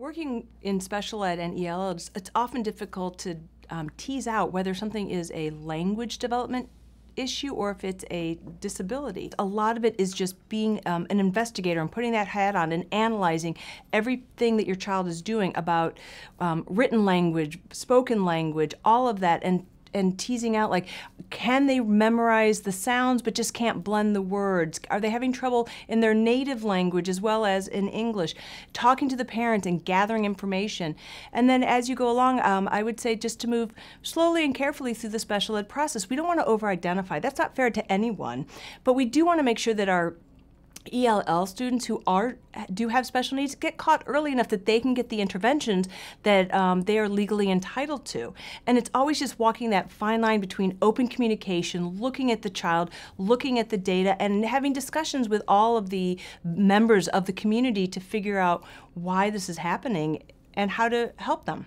Working in special ed and EL, it's, it's often difficult to um, tease out whether something is a language development issue or if it's a disability. A lot of it is just being um, an investigator and putting that hat on and analyzing everything that your child is doing about um, written language, spoken language, all of that, and and teasing out like can they memorize the sounds but just can't blend the words? Are they having trouble in their native language as well as in english? Talking to the parents and gathering information. And then as you go along um, i would say just to move slowly and carefully through the special ed process we don't want to over identify that's not fair to anyone. But we do want to make sure that our ELL students who are do have special needs get caught early enough that they can get the interventions that um, they are legally entitled to. And it's always just walking that fine line between open communication, looking at the child, looking at the data, and having discussions with all of the members of the community to figure out why this is happening and how to help them.